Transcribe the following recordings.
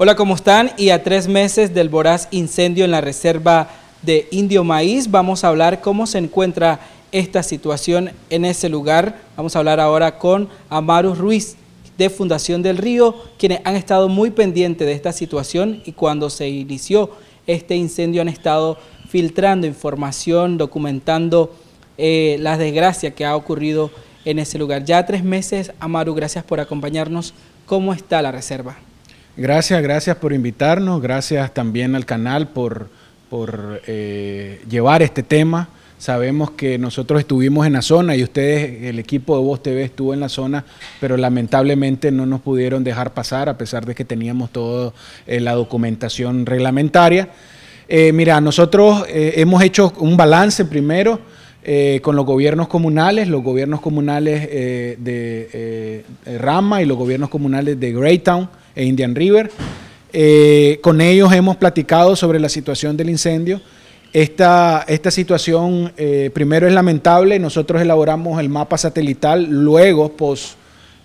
Hola, ¿cómo están? Y a tres meses del voraz incendio en la reserva de Indio Maíz, vamos a hablar cómo se encuentra esta situación en ese lugar. Vamos a hablar ahora con Amaru Ruiz de Fundación del Río, quienes han estado muy pendientes de esta situación y cuando se inició este incendio han estado filtrando información, documentando eh, las desgracias que ha ocurrido en ese lugar. Ya tres meses, Amaru, gracias por acompañarnos. ¿Cómo está la reserva? Gracias, gracias por invitarnos, gracias también al canal por, por eh, llevar este tema. Sabemos que nosotros estuvimos en la zona y ustedes, el equipo de Voz TV estuvo en la zona, pero lamentablemente no nos pudieron dejar pasar a pesar de que teníamos toda eh, la documentación reglamentaria. Eh, mira, nosotros hemos hecho un balance primero con los gobiernos comunales, los gobiernos comunales de Rama y los gobiernos comunales de Greytown e Indian River. Eh, con ellos hemos platicado sobre la situación del incendio. Esta, esta situación eh, primero es lamentable, nosotros elaboramos el mapa satelital luego pos,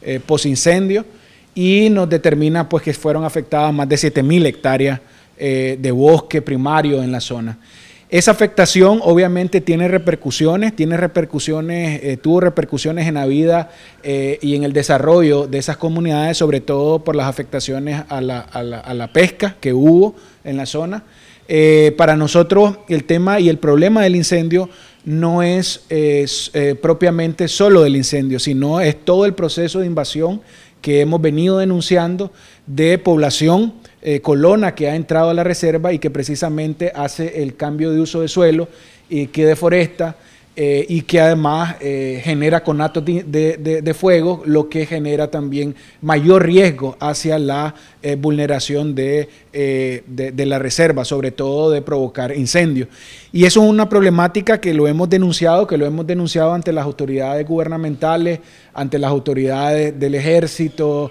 eh, incendio y nos determina pues, que fueron afectadas más de 7.000 hectáreas de bosque primario en la zona. Esa afectación obviamente tiene repercusiones, tiene repercusiones, eh, tuvo repercusiones en la vida eh, y en el desarrollo de esas comunidades, sobre todo por las afectaciones a la, pesca que hubo en la zona. Eh, para nosotros el tema y el problema del incendio no es, propiamente solo del incendio, sino es todo el proceso de invasión que hemos venido denunciando de población eh, colona que ha entrado a la reserva y que precisamente hace el cambio de uso de suelo y que deforesta eh, y que además eh, genera conatos de, fuego, lo que genera también mayor riesgo hacia la eh, vulneración de, la reserva, sobre todo de provocar incendios. Y eso es una problemática que lo hemos denunciado, que lo hemos denunciado ante las autoridades gubernamentales, ante las autoridades del ejército,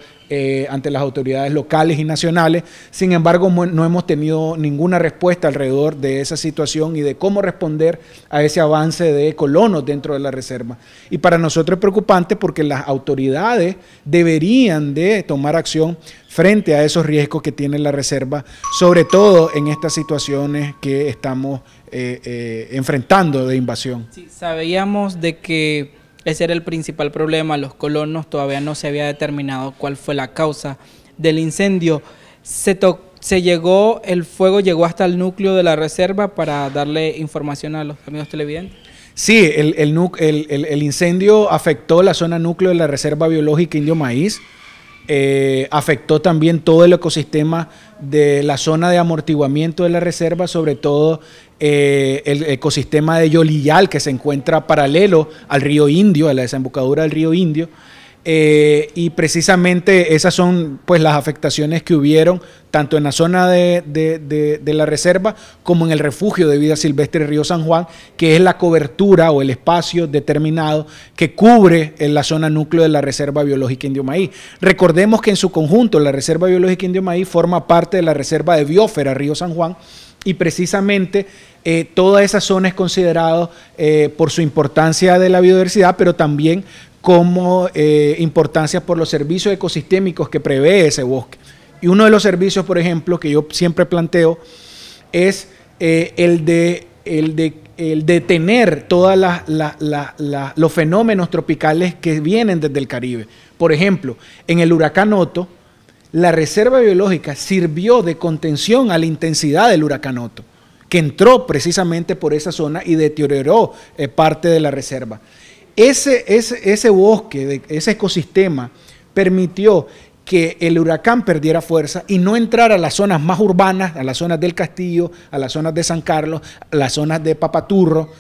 ante las autoridades locales y nacionales. Sin embargo, no hemos tenido ninguna respuesta alrededor de esa situación y de cómo responder a ese avance de colonos dentro de la reserva. Y para nosotros es preocupante porque las autoridades deberían de tomar acción frente a esos riesgos que tiene la reserva, sobre todo en estas situaciones que estamos eh, eh, enfrentando de invasión. sabíamos de que ese era el principal problema, los colonos todavía no se había determinado cuál fue la causa del incendio. Se llegó, el fuego llegó hasta el núcleo de la reserva para darle información a los amigos televidentes. Sí, el, incendio afectó la zona núcleo de la Reserva Biológica Indio Maíz, eh, afectó también todo el ecosistema de la zona de amortiguamiento de la reserva, sobre todo eh, el ecosistema de Yolillal, que se encuentra paralelo al río Indio, a la desembocadura del río Indio. Eh, y precisamente esas son pues las afectaciones que hubieron tanto en la zona de, la reserva como en el refugio de vida silvestre Río San Juan, que es la cobertura o el espacio determinado que cubre en la zona núcleo de la Reserva Biológica Indio Maíz. Recordemos que en su conjunto la Reserva Biológica Indio Maíz forma parte de la Reserva de Biófera Río San Juan y precisamente eh, toda esa zona es considerada eh, por su importancia de la biodiversidad, pero también como eh, importancia por los servicios ecosistémicos que prevé ese bosque. Y uno de los servicios, por ejemplo, que yo siempre planteo es eh, el de el de, el tener todos los fenómenos tropicales que vienen desde el Caribe. Por ejemplo, en el huracán Otto, la reserva biológica sirvió de contención a la intensidad del huracán Otto, que entró precisamente por esa zona y deterioró eh, parte de la reserva. Ese, ese, bosque, ese ecosistema, permitió que el huracán perdiera fuerza y no entrara a las zonas más urbanas, a las zonas del Castillo, a las zonas de San Carlos, a las zonas de Papaturro,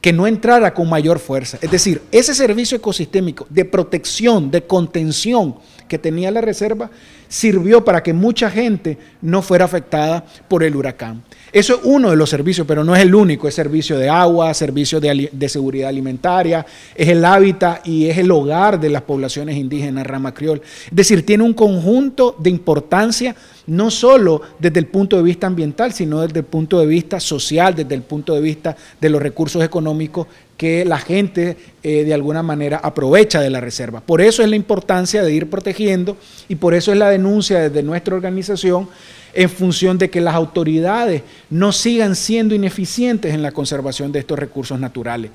que no entrara con mayor fuerza. Es decir, ese servicio ecosistémico de protección, de contención que tenía la reserva, sirvió para que mucha gente no fuera afectada por el huracán. Eso es uno de los servicios, pero no es el único. Es servicio de agua, servicio de, seguridad alimentaria, es el hábitat y es el hogar de las poblaciones indígenas rama criol. Es decir, tiene un conjunto de importancia no solo desde el punto de vista ambiental, sino desde el punto de vista social, desde el punto de vista de los recursos económicos que la gente eh, de alguna manera aprovecha de la reserva. Por eso es la importancia de ir protegiendo y por eso es la denuncia desde nuestra organización en función de que las autoridades no sigan siendo ineficientes en la conservación de estos recursos naturales.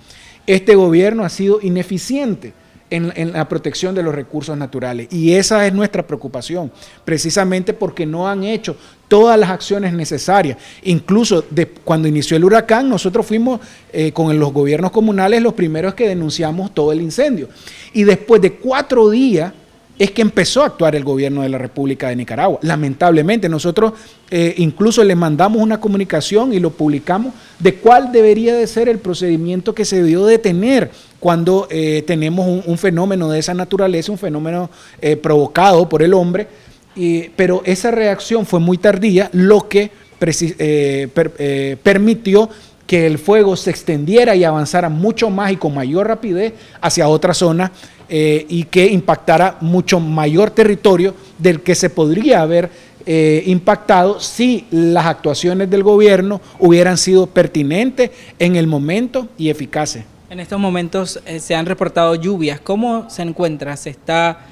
Este gobierno ha sido ineficiente en, la protección de los recursos naturales. Y esa es nuestra preocupación, precisamente porque no han hecho todas las acciones necesarias. Incluso de, cuando inició el huracán, nosotros fuimos eh, con los gobiernos comunales los primeros que denunciamos todo el incendio. Y después de cuatro días es que empezó a actuar el gobierno de la República de Nicaragua. Lamentablemente, nosotros eh, incluso le mandamos una comunicación y lo publicamos de cuál debería de ser el procedimiento que se debió de tener cuando eh, tenemos un, fenómeno de esa naturaleza, un fenómeno eh, provocado por el hombre, pero esa reacción fue muy tardía, lo que permitió que el fuego se extendiera y avanzara mucho más y con mayor rapidez hacia otra zona eh, y que impactara mucho mayor territorio del que se podría haber eh, impactado si las actuaciones del gobierno hubieran sido pertinentes en el momento y eficaces. En estos momentos eh, se han reportado lluvias. ¿Cómo se encuentra? ¿Se está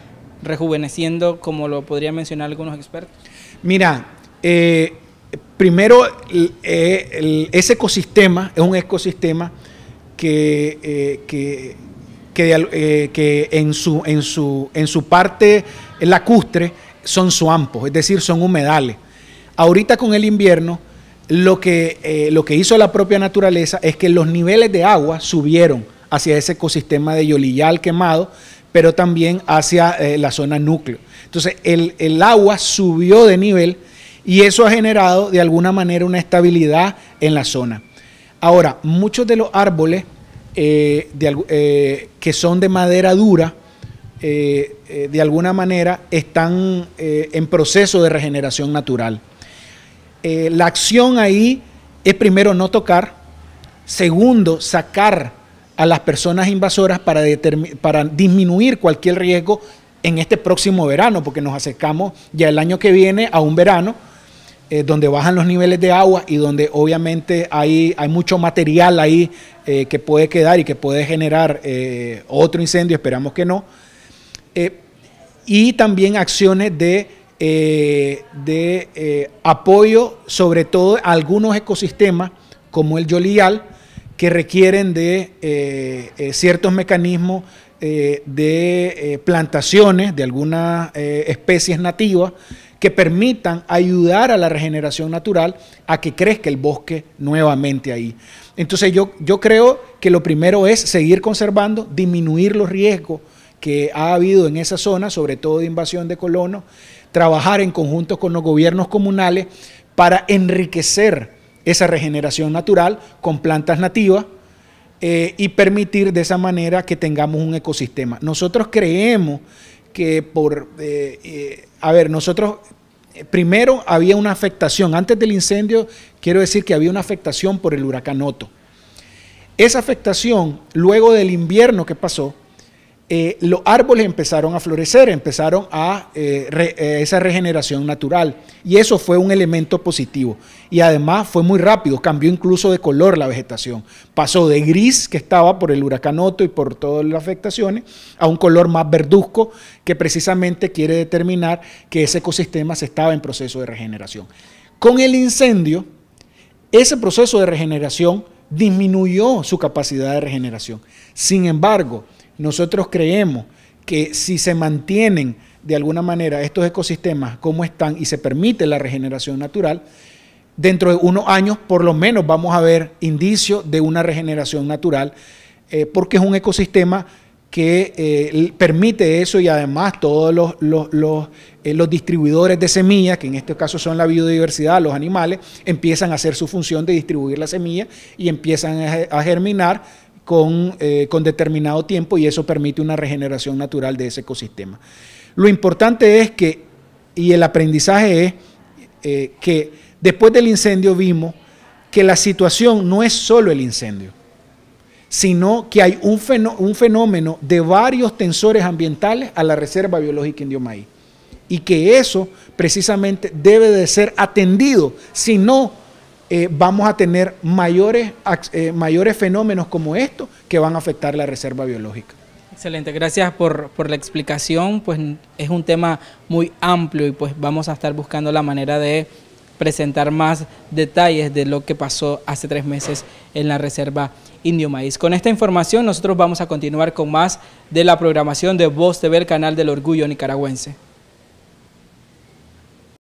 rejuveneciendo, como lo podrían mencionar algunos expertos? Mira, primero, ese ecosistema es un ecosistema que, que que, eh, en, su, en, su, en su parte lacustre son suampos, es decir, son humedales. Ahorita con el invierno, lo que, eh, lo que hizo la propia naturaleza es que los niveles de agua subieron hacia ese ecosistema de Yolillal quemado, pero también hacia eh, la zona núcleo. Entonces, el, el agua subió de nivel y eso ha generado de alguna manera una estabilidad en la zona. Ahora, muchos de los árboles eh, eh, que son de madera dura, eh, de alguna manera están en proceso de regeneración natural. la acción ahí es primero no tocar, segundo sacar a las personas invasoras para, para disminuir cualquier riesgo en este próximo verano, porque nos acercamos ya el año que viene a un verano eh, donde bajan los niveles de agua y donde obviamente hay, hay mucho material ahí eh, que puede quedar y que puede generar eh, otro incendio, esperamos que no. y también acciones de, de apoyo, sobre todo a algunos ecosistemas como el Yolial, que requieren de ciertos mecanismos de plantaciones de algunas especies nativas que permitan ayudar a la regeneración natural a que crezca el bosque nuevamente ahí. Entonces yo, yo creo que lo primero es seguir conservando, disminuir los riesgos que ha habido en esa zona, sobre todo de invasión de colonos, trabajar en conjunto con los gobiernos comunales para enriquecer esa regeneración natural con plantas nativas eh, y permitir de esa manera que tengamos un ecosistema. Nosotros creemos que por, eh, eh, a ver, nosotros eh, primero había una afectación, antes del incendio quiero decir que había una afectación por el huracán Otto. Esa afectación, luego del invierno que pasó, eh, los árboles empezaron a florecer, empezaron a eh, eh, esa regeneración natural. Y eso fue un elemento positivo. Y además fue muy rápido, cambió incluso de color la vegetación. Pasó de gris, que estaba por el huracán Otto y por todas las afectaciones, a un color más verduzco, que precisamente quiere determinar que ese ecosistema se estaba en proceso de regeneración. Con el incendio, ese proceso de regeneración disminuyó su capacidad de regeneración. Sin embargo, nosotros creemos que si se mantienen de alguna manera estos ecosistemas como están y se permite la regeneración natural, dentro de unos años por lo menos vamos a ver indicios de una regeneración natural, eh, porque es un ecosistema que eh, permite eso y además todos los, los, eh, distribuidores de semillas, que en este caso son la biodiversidad, los animales, empiezan a hacer su función de distribuir la semilla y empiezan a germinar eh, con, determinado tiempo y eso permite una regeneración natural de ese ecosistema. Lo importante es que, y el aprendizaje es eh, que después del incendio vimos que la situación no es solo el incendio, sino que hay un, un fenómeno de varios tensores ambientales a la Reserva Biológica Indio Maíz. Y que eso precisamente debe de ser atendido, si no eh, vamos a tener mayores, eh, mayores fenómenos como estos que van a afectar la reserva biológica. Excelente, gracias por, por, la explicación, pues es un tema muy amplio y pues vamos a estar buscando la manera de presentar más detalles de lo que pasó hace tres meses en la reserva Indio Maíz. Con esta información nosotros vamos a continuar con más de la programación de Voz TV, el canal del orgullo nicaragüense.